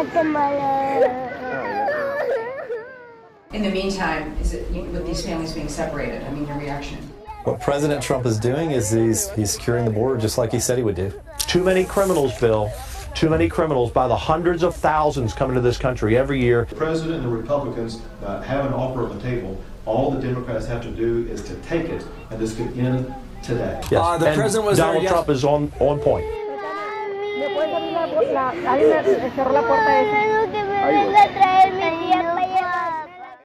In the meantime, is it, with these families being separated, I mean, your reaction? What President Trump is doing is he's he's securing the border just like he said he would do. Too many criminals, Bill. Too many criminals by the hundreds of thousands coming to this country every year. The president and the Republicans uh, have an offer on the table. All the Democrats have to do is to take it, and this could end today. Yes. Uh, the and president was there Donald yes- Trump is on, on point. después la, la, alguien cerró la puerta de esa.